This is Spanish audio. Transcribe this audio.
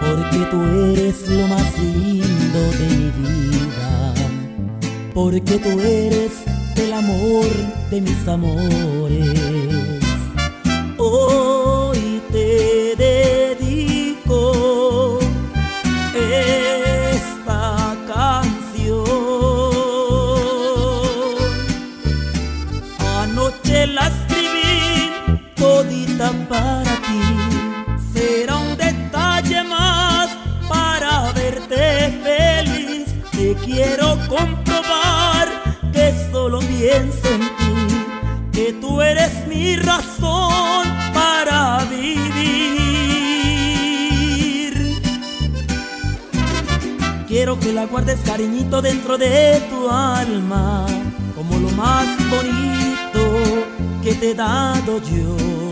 porque tú eres lo más lindo de mi vida, porque tú eres el amor de mis amores. Hoy te dedico esta canción. Anoche la escribí todita para ti. Quiero comprobar que solo pienso en ti, que tú eres mi razón para vivir. Quiero que la guardes cariñito dentro de tu alma, como lo más bonito que te he dado yo.